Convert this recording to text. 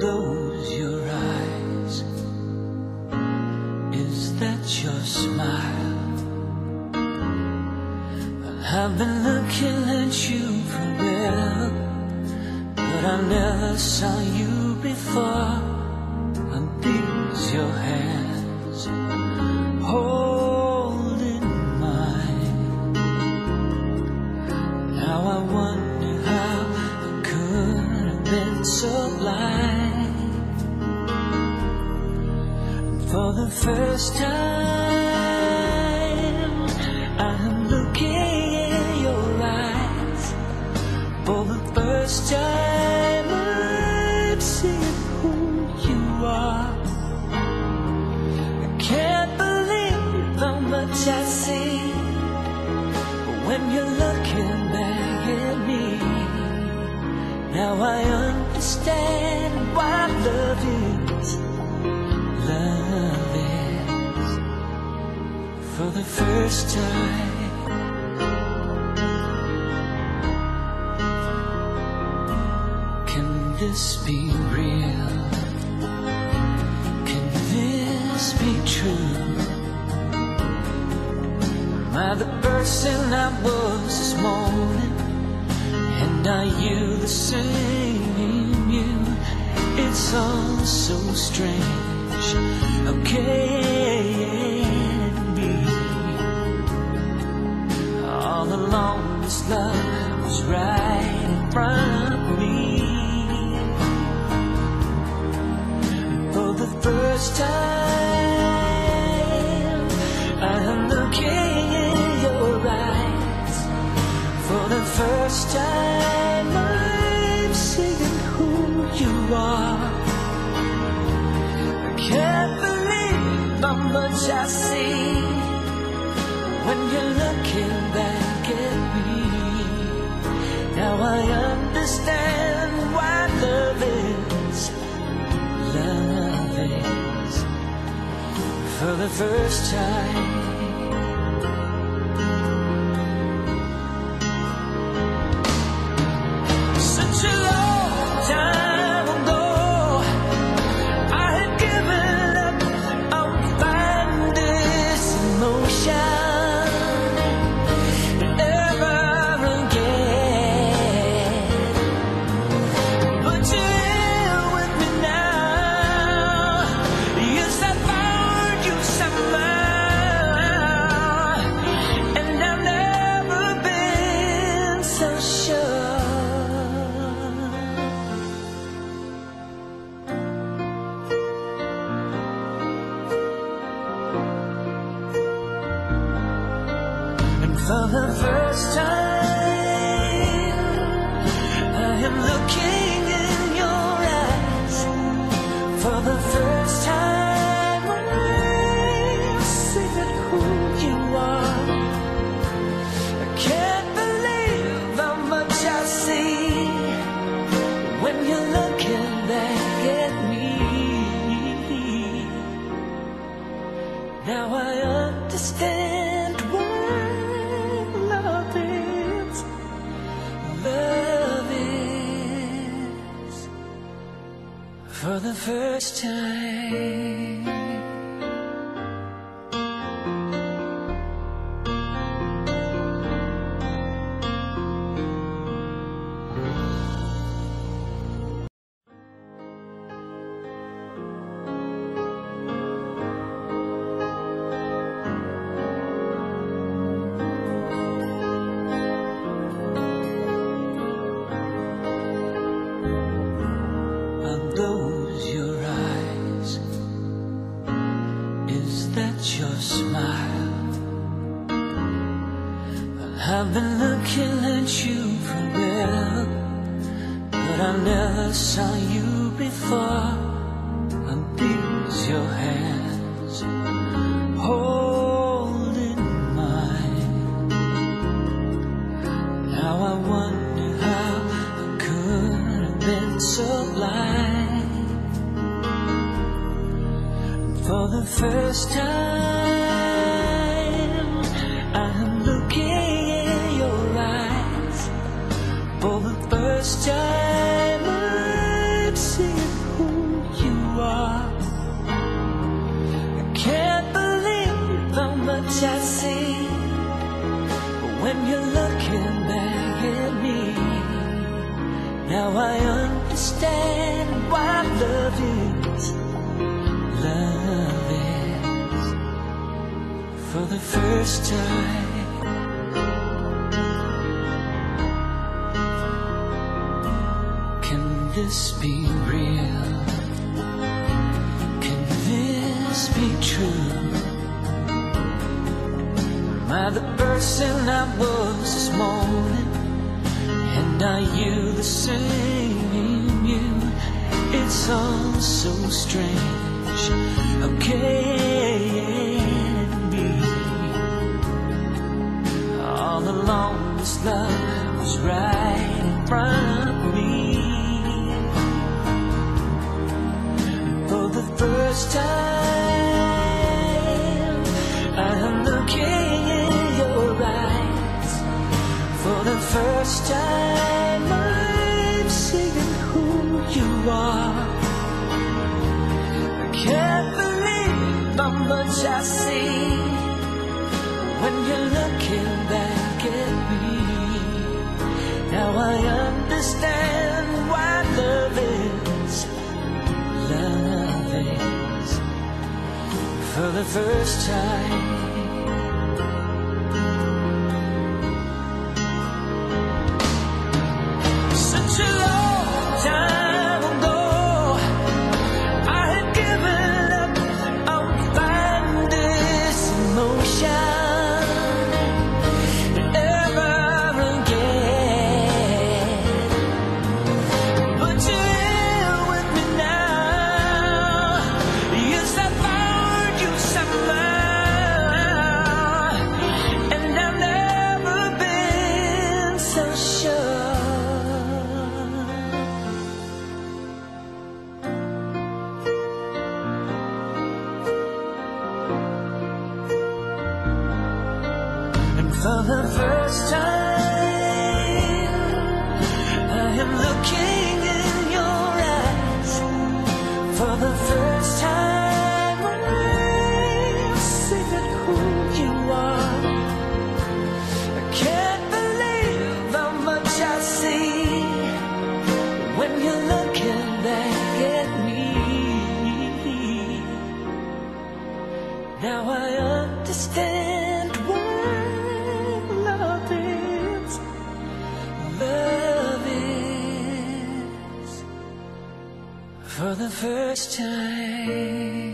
those your eyes? Is that your smile? I've been looking at you for a but I never saw you before. And your hands For the first time, I'm looking in your eyes. For the first time, I'm seeing who you are. I can't believe how much I see when you're looking back at me. Now I understand why love for the first time. Can this be real? Can this be true? Am I the person I was this morning? And are you the same you? It's all so strange. How this love was right in front of me. For the first time, I am looking in your eyes. For the first time, I'm seeing who you are. I can't believe how much I see when you're looking back I understand why love is, love is for the first time. For the first time, I am looking in your eyes. For the first time, I see that who you are. I can't believe how much I see when you're looking back at me. Now I understand for the first time. That your smile? Well, I've been looking at you for a but I never saw you before. And these your hands first time. I'm looking in your eyes. For the first time I'm seeing who you are. I can't believe how much I see But when you're looking back at me. Now I understand why I love you. The first time. Can this be real? Can this be true? Am I the person I was this morning? And are you the same in you? It's all so strange. Okay, This love was right in front of me. For the first time, I am looking in your eyes. For the first time, I'm seeing who you are. I can't believe how much I see when you're looking back I understand why love is, love is, for the first time. For the first time, I am looking in your eyes. For the first time, I'm seeing who you are. I can't believe how much I see when you're looking back at me. Now I understand the first time.